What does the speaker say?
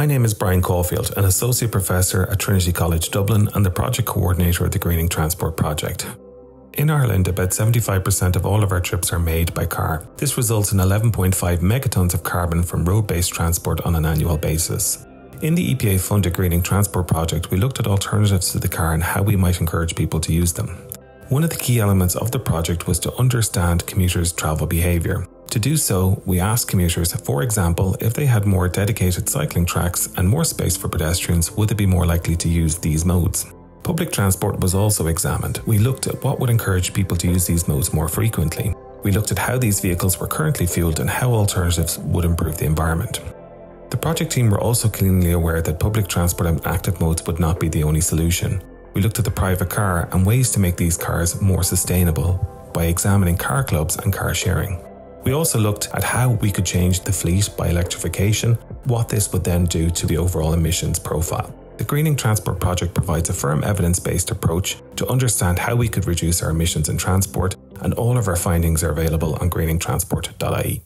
My name is Brian Caulfield, an Associate Professor at Trinity College Dublin and the Project Coordinator of the Greening Transport Project. In Ireland, about 75% of all of our trips are made by car. This results in 11.5 megatons of carbon from road based transport on an annual basis. In the EPA funded Greening Transport Project, we looked at alternatives to the car and how we might encourage people to use them. One of the key elements of the project was to understand commuters' travel behaviour. To do so, we asked commuters, for example, if they had more dedicated cycling tracks and more space for pedestrians, would they be more likely to use these modes? Public transport was also examined. We looked at what would encourage people to use these modes more frequently. We looked at how these vehicles were currently fueled and how alternatives would improve the environment. The project team were also keenly aware that public transport and active modes would not be the only solution. We looked at the private car and ways to make these cars more sustainable by examining car clubs and car sharing. We also looked at how we could change the fleet by electrification, what this would then do to the overall emissions profile. The Greening Transport Project provides a firm evidence based approach to understand how we could reduce our emissions in transport, and all of our findings are available on greeningtransport.ie.